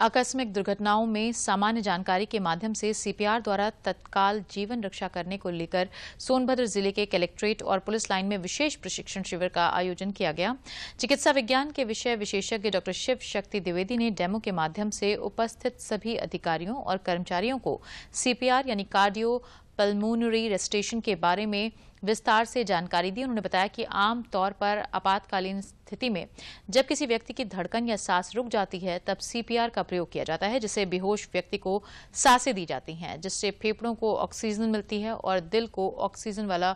आकस्मिक दुर्घटनाओं में सामान्य जानकारी के माध्यम से सीपीआर द्वारा तत्काल जीवन रक्षा करने को लेकर सोनभद्र ज़िले के कलेक्ट्रेट और पुलिस लाइन में विशेष प्रशिक्षण शिविर का आयोजन किया गया। चिकित्सा विज्ञान के विषय विशेषज्ञ डॉ शिव शक्ति द्विवेदी ने डेमो के माध्यम से उपस्थित सभी अधिकारियों और कर्मचारियों को सीपीआर यानी कार्डियो पल्मोनरी रेस्टेशन के बारे में विस्तार से जानकारी दी। उन्होंने बताया कि आम तौर पर आपातकालीन स्थिति में जब किसी व्यक्ति की धड़कन या सांस रुक जाती है, तब सीपीआर का प्रयोग किया जाता है, जिससे बेहोश व्यक्ति को साँसें दी जाती हैं, जिससे फेफड़ों को ऑक्सीजन मिलती है और दिल को ऑक्सीजन वाला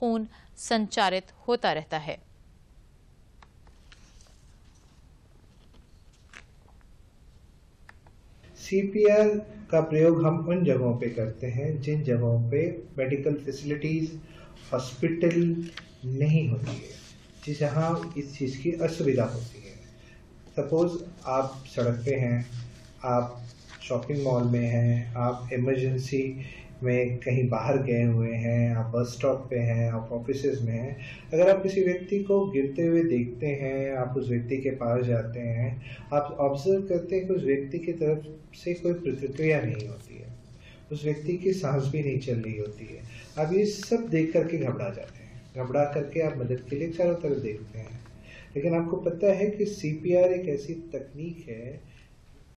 खून संचारित होता रहता है। सीपीआर का प्रयोग हम उन जगहों पे करते हैं जिन जगहों पे मेडिकल फैसिलिटीज़ हॉस्पिटल नहीं होती है, जिस जहाँ इस चीज़ की असुविधा होती है। सपोज़ आप सड़क पे हैं, आप शॉपिंग मॉल में हैं, आप इमरजेंसी में कहीं बाहर गए हुए हैं, आप बस स्टॉप पे हैं, आप ऑफ़िस में हैं, अगर आप किसी व्यक्ति को गिरते हुए देखते हैं, आप उस व्यक्ति के पास जाते हैं, आप ऑब्ज़र्व करते हैं कि उस व्यक्ति की तरफ़ से कोई प्रतिक्रिया नहीं होती है। उस व्यक्ति की सांस भी नहीं चल रही होती है। आप ये सब देख करके घबरा जाते हैं। घबरा करके आप मदद के लिए चारों तरफ़ देखते हैं। लेकिन आपको पता है कि सीपीआर एक ऐसी तकनीक है